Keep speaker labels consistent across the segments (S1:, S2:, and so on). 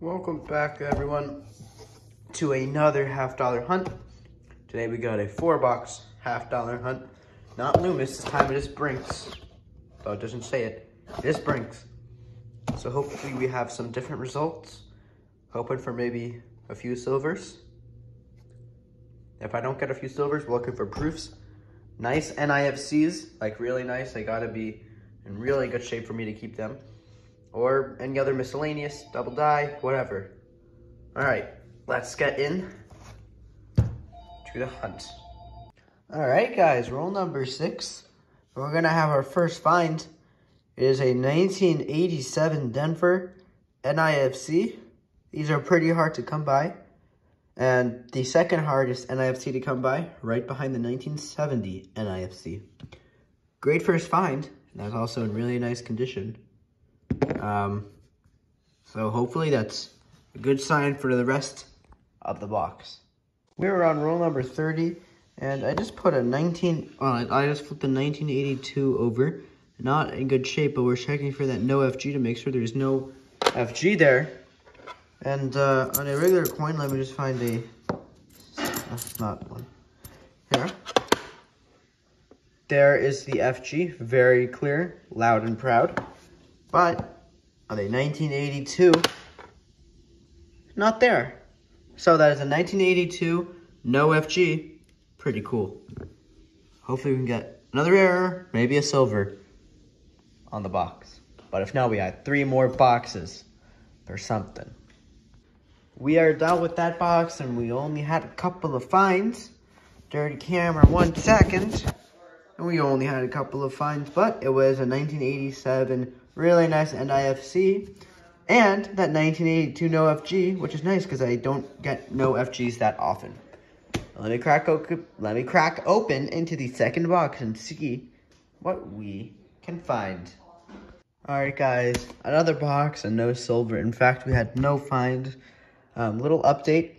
S1: Welcome back, everyone, to another half dollar hunt. Today we got a four box half dollar hunt. Not Loomis, this time it is Brinks. Though it doesn't say it, it is Brinks. So hopefully we have some different results. Hoping for maybe a few silvers. If I don't get a few silvers, we're looking for proofs. Nice NIFCs, like really nice. They gotta be in really good shape for me to keep them or any other miscellaneous, double die, whatever. All right, let's get in to the hunt. All right, guys, roll number six. We're gonna have our first find. It is a 1987 Denver NIFC. These are pretty hard to come by. And the second hardest NIFC to come by, right behind the 1970 NIFC. Great first find. And that's also in really nice condition. Um, so hopefully that's a good sign for the rest of the box. We were on roll number 30, and I just put a 19, uh, I just flipped a 1982 over. Not in good shape, but we're checking for that no FG to make sure there's no FG there. And uh, on a regular coin, let me just find a, not one. Here. There is the FG, very clear, loud and proud. But on a 1982, not there. So that is a 1982, no FG. Pretty cool. Hopefully we can get another error, maybe a silver on the box. But if not, we had three more boxes or something. We are done with that box and we only had a couple of finds. Dirty camera, one second. And we only had a couple of finds, but it was a 1987 really nice NIFC, and that 1982 no FG, which is nice because I don't get no FGs that often. Let me crack let me crack open into the second box and see what we can find. Alright guys, another box and no silver. In fact, we had no find. Um, little update.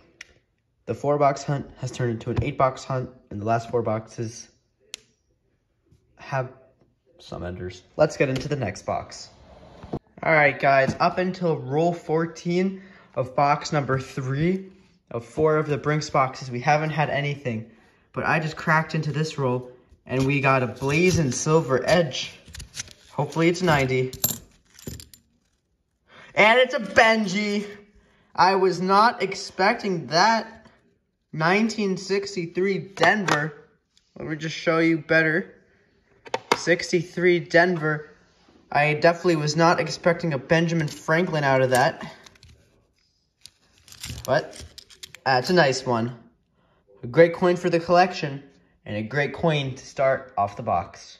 S1: The four box hunt has turned into an eight box hunt and the last four boxes have some enders. Let's get into the next box. All right, guys, up until roll 14 of box number three of four of the Brinks boxes, we haven't had anything. But I just cracked into this roll, and we got a blazing silver edge. Hopefully it's 90. And it's a Benji. I was not expecting that. 1963 Denver. Let me just show you better. 63 Denver. I definitely was not expecting a Benjamin Franklin out of that. But uh, that's a nice one. A great coin for the collection and a great coin to start off the box.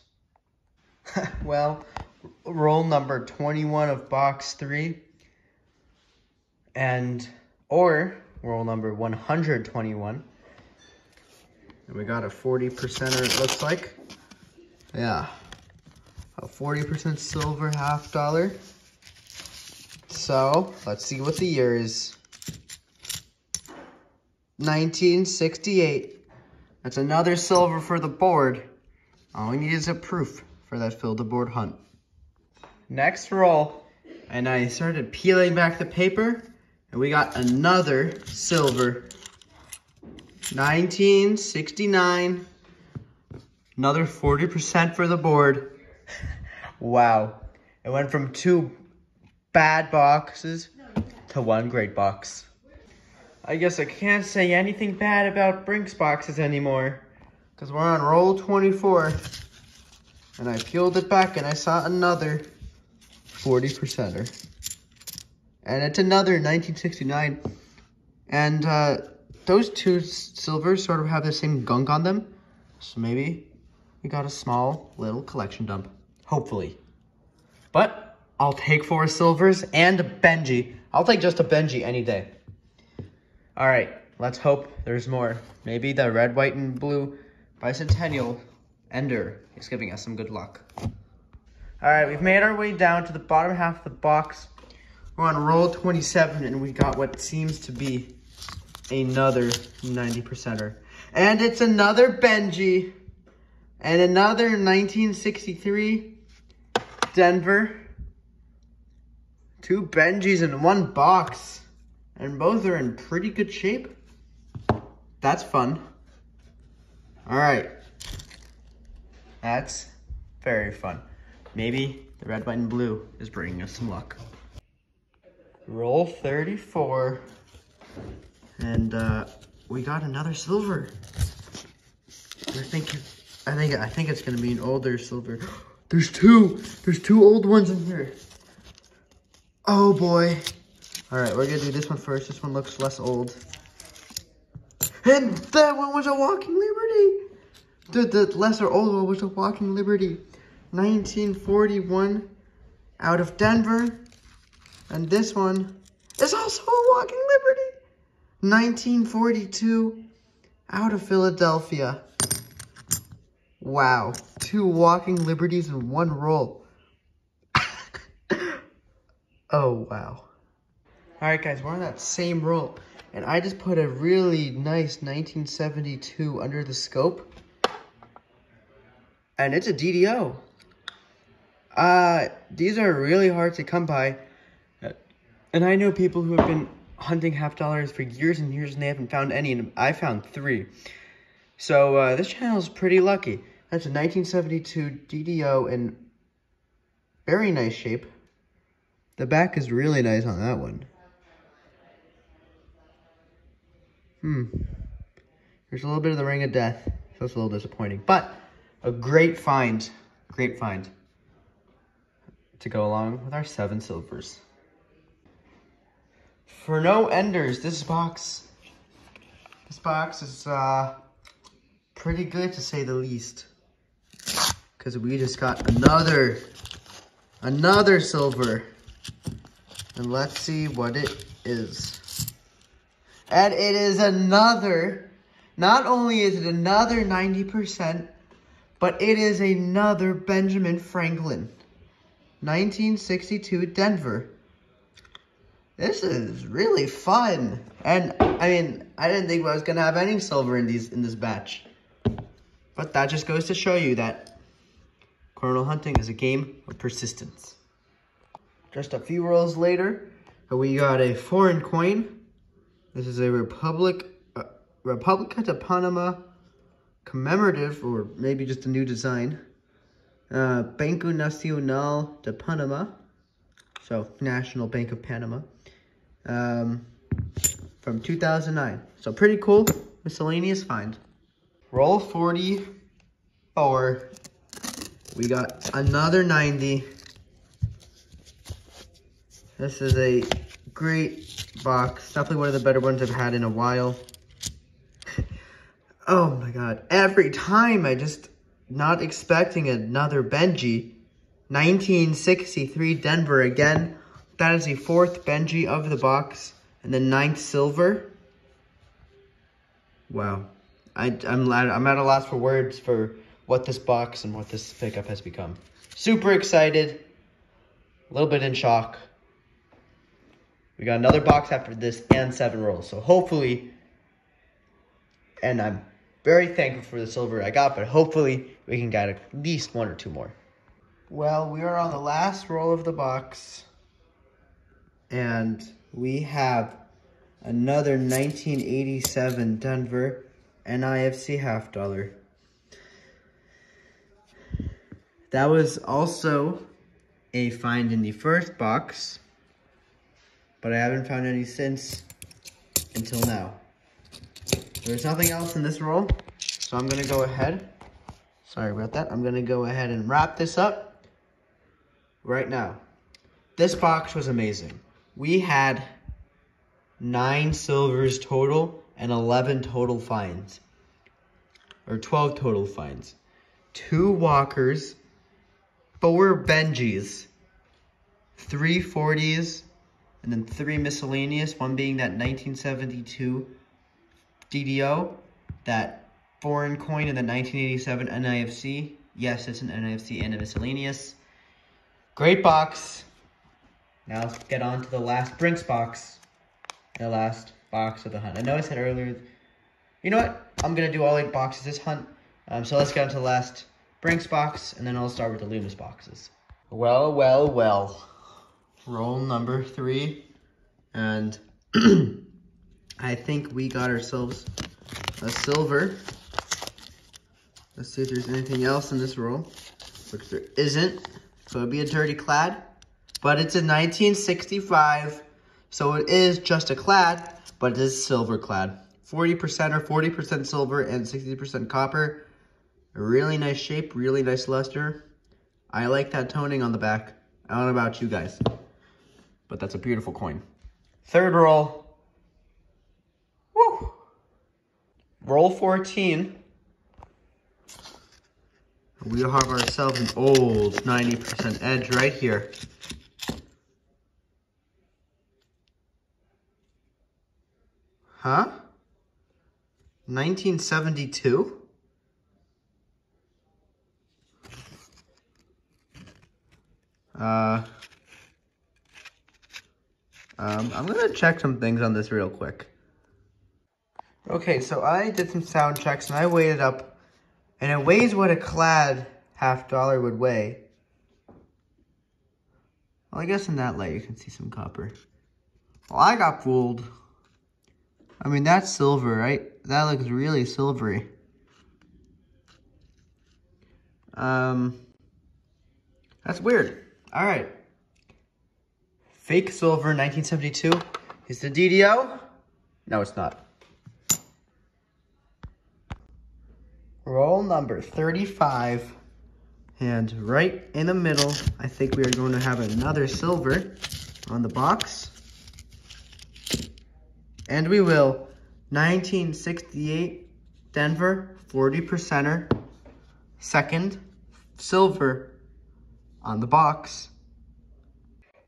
S1: well, roll number 21 of box 3 and or roll number 121. And we got a 40 percenter it looks like. Yeah. A 40% silver half dollar. So, let's see what the year is. 1968. That's another silver for the board. All we need is a proof for that fill the board hunt. Next roll. And I started peeling back the paper. And we got another silver. 1969. Another 40% for the board. wow. It went from two bad boxes to one great box. I guess I can't say anything bad about Brinks boxes anymore. Because we're on roll 24. And I peeled it back and I saw another 40%er. And it's another 1969. And uh, those two silvers sort of have the same gunk on them. So maybe we got a small little collection dump, hopefully. But I'll take four silvers and a Benji. I'll take just a Benji any day. All right, let's hope there's more. Maybe the red, white, and blue bicentennial ender is giving us some good luck. All right, we've made our way down to the bottom half of the box. We're on roll 27, and we got what seems to be another 90%er. And it's another Benji. And another 1963 Denver. Two Benjis in one box. And both are in pretty good shape. That's fun. All right. That's very fun. Maybe the red, white, and blue is bringing us some luck. Roll 34. And uh, we got another silver. I think, I think, I think it's gonna be an older silver. There's two. There's two old ones in here. Oh boy. All right, we're gonna do this one first. This one looks less old. And that one was a Walking Liberty. The, the lesser old one was a Walking Liberty. 1941 out of Denver. And this one is also a Walking Liberty. 1942 out of Philadelphia. Wow. Two Walking Liberties in one roll. oh, wow. All right, guys, we're on that same roll. And I just put a really nice 1972 under the scope. And it's a DDO. Uh, these are really hard to come by. And I know people who have been hunting half dollars for years and years and they haven't found any. And I found three. So uh, this channel is pretty lucky. That's a 1972 DDO in very nice shape. The back is really nice on that one. Hmm. There's a little bit of the ring of death. So that's a little disappointing. But a great find. Great find. To go along with our seven silvers. For no enders, this box this box is uh pretty good to say the least. Cause we just got another another silver. And let's see what it is. And it is another, not only is it another 90%, but it is another Benjamin Franklin. 1962 Denver. This is really fun. And I mean, I didn't think I was gonna have any silver in these in this batch. But that just goes to show you that coin roll hunting is a game of persistence. Just a few rolls later, we got a foreign coin this is a Republic, uh, Republica de Panama commemorative, or maybe just a new design. Uh, Banco Nacional de Panama, so National Bank of Panama, um, from 2009. So pretty cool, miscellaneous find. Roll 44, we got another 90. This is a great box. Definitely one of the better ones I've had in a while. oh my god. Every time I just not expecting another Benji. 1963 Denver again. That is the fourth Benji of the box. And the ninth silver. Wow. I, I'm, I'm at a loss for words for what this box and what this pickup has become. Super excited. A little bit in shock. We got another box after this and seven rolls. So hopefully, and I'm very thankful for the silver I got, but hopefully we can get at least one or two more. Well, we are on the last roll of the box. And we have another 1987 Denver NIFC half dollar. That was also a find in the first box but I haven't found any since until now. There's nothing else in this roll, so I'm gonna go ahead. Sorry about that. I'm gonna go ahead and wrap this up right now. This box was amazing. We had nine silvers total and 11 total finds, or 12 total finds. Two walkers, four Benjis, three 40s, and then three miscellaneous, one being that 1972 DDO, that foreign coin in the 1987 NIFC. Yes, it's an NIFC and a miscellaneous. Great box. Now let's get on to the last Brinks box. The last box of the hunt. I know I said earlier, you know what? I'm going to do all eight boxes this hunt. Um, so let's get on to the last Brinks box, and then I'll start with the Loomis boxes. Well, well, well roll number three, and I think we got ourselves a silver. Let's see if there's anything else in this roll. Which there isn't. So it'd be a dirty clad. But it's a 1965. So it is just a clad, but it is silver clad. 40% or 40% silver and 60% copper. Really nice shape, really nice luster. I like that toning on the back. I don't know about you guys, but that's a beautiful coin. Third roll. Woo! Roll 14. We have ourselves an old 90% edge right here. Huh? 1972? Uh, um, I'm gonna check some things on this real quick. Okay, so I did some sound checks and I weighed it up and it weighs what a clad half dollar would weigh. Well, I guess in that light you can see some copper. Well, I got fooled. I mean, that's silver, right? That looks really silvery. Um, that's weird. All right. Fake silver 1972 is the DDO. No, it's not. Roll number 35. And right in the middle, I think we are going to have another silver on the box. And we will. 1968 Denver 40 percenter. Second, silver on the box.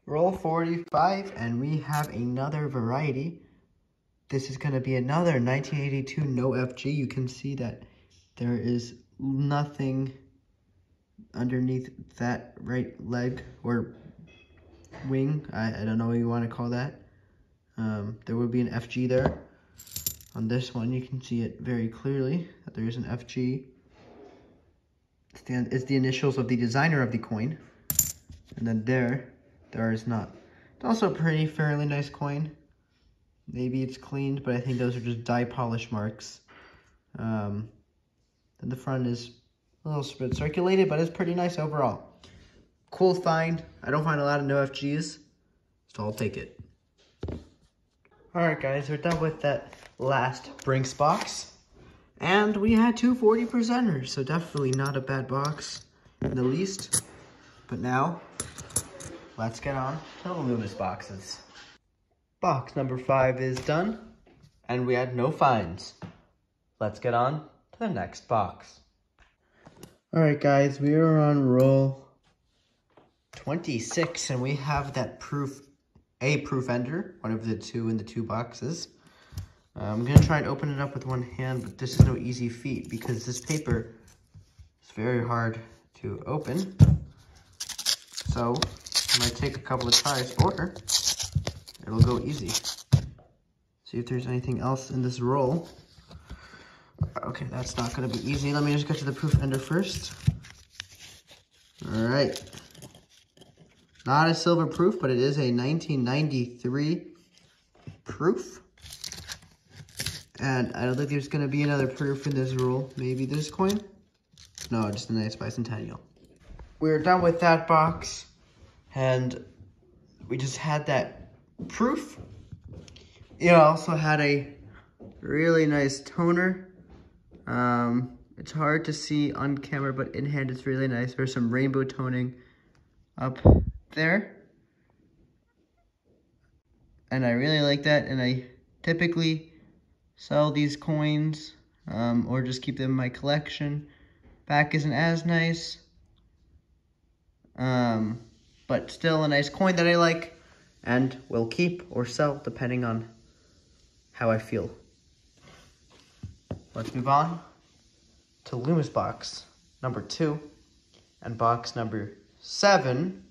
S1: Roll 45 and we have another variety. This is going to be another 1982 no FG. You can see that there is nothing underneath that right leg or wing. I, I don't know what you want to call that. Um, there will be an FG there. On this one, you can see it very clearly that there is an FG. Stand is the initials of the designer of the coin. And then there, there is not. It's also a pretty fairly nice coin. Maybe it's cleaned, but I think those are just die polish marks. Um, the front is a little bit circulated, but it's pretty nice overall. Cool find. I don't find a lot of no FGs, so I'll take it. Alright guys, we're done with that last Brinks box. And we had two 40 percenters, so definitely not a bad box in the least. But now, let's get on to the Loomis boxes. Box number five is done, and we had no finds. Let's get on to the next box. Alright guys, we are on roll 26 and we have that proof, a proof ender, one of the two in the two boxes. I'm going to try and open it up with one hand, but this is no easy feat because this paper is very hard to open. So, it might take a couple of tries or it'll go easy. See if there's anything else in this roll. Okay, that's not gonna be easy. Let me just get to the proof ender first. All right. Not a silver proof, but it is a 1993 proof. And I don't think there's gonna be another proof in this roll. Maybe this coin? No, just a nice bicentennial. We're done with that box. And we just had that proof. It also had a really nice toner um, it's hard to see on camera, but in hand it's really nice. There's some rainbow toning up there. And I really like that. And I typically sell these coins um, or just keep them in my collection. Back isn't as nice. Um, but still a nice coin that I like and will keep or sell depending on how I feel. Let's move on to Loomis box number two and box number seven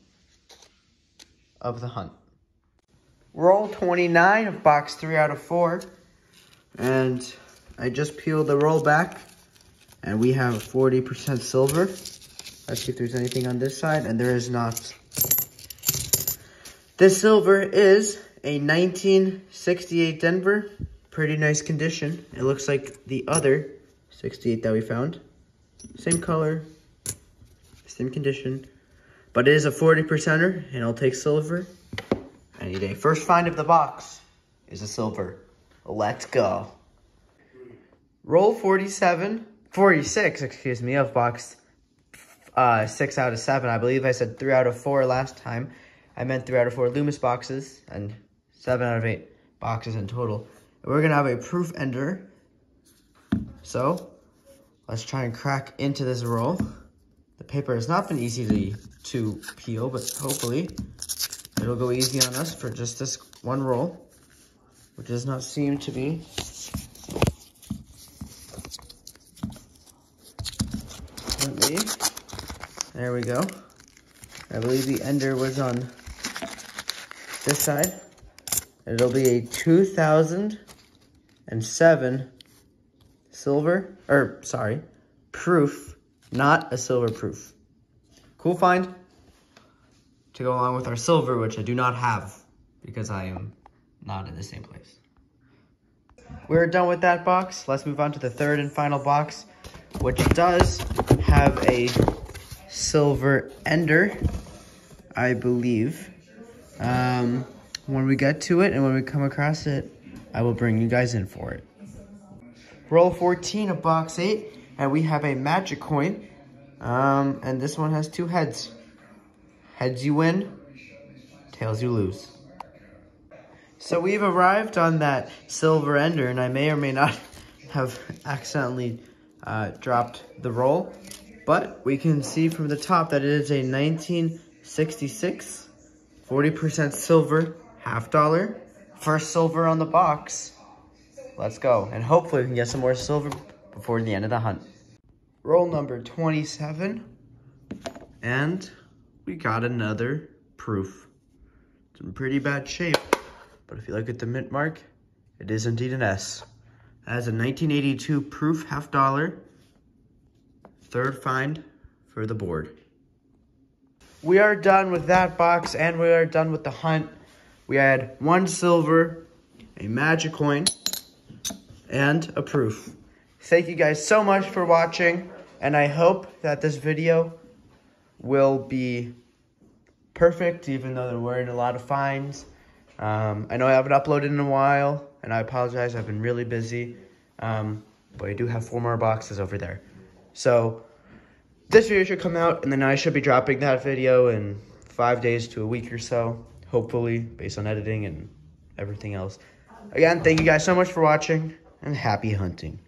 S1: of the hunt. Roll 29 of box three out of four. And I just peeled the roll back and we have 40% silver. Let's see if there's anything on this side and there is not. This silver is a 1968 Denver. Pretty nice condition. It looks like the other 68 that we found. Same color, same condition. But it is a 40 percenter, and I'll take silver any day. First find of the box is a silver. Let's go. Roll 47, 46, excuse me, of box uh, 6 out of 7. I believe I said 3 out of 4 last time. I meant 3 out of 4 Loomis boxes and 7 out of 8 boxes in total. We're going to have a proof ender. So, let's try and crack into this roll. The paper has not been easy to, to peel, but hopefully it'll go easy on us for just this one roll, which does not seem to be. There we go. I believe the ender was on this side. It'll be a 2007 silver, or sorry, proof, not a silver proof. Cool find to go along with our silver, which I do not have because I am not in the same place. We're done with that box. Let's move on to the third and final box, which does have a silver ender, I believe. Um, when we get to it and when we come across it, I will bring you guys in for it. Roll 14 of box 8, and we have a magic coin. Um, and this one has two heads. Heads you win, tails you lose. So we've arrived on that silver ender, and I may or may not have accidentally uh, dropped the roll. But we can see from the top that it is a 1966, 40% silver, half dollar. First silver on the box. Let's go. And hopefully we can get some more silver before the end of the hunt. Roll number 27. And we got another proof. It's in pretty bad shape. But if you look at the mint mark, it is indeed an S. That is a 1982 proof half dollar. Third find for the board. We are done with that box and we are done with the hunt. We had one silver, a magic coin, and a proof. Thank you guys so much for watching, and I hope that this video will be perfect, even though there weren't a lot of finds. Um, I know I haven't uploaded in a while, and I apologize. I've been really busy, um, but I do have four more boxes over there. So this video should come out, and then I should be dropping that video in five days to a week or so, hopefully, based on editing and everything else. Again, thank you guys so much for watching, and happy hunting.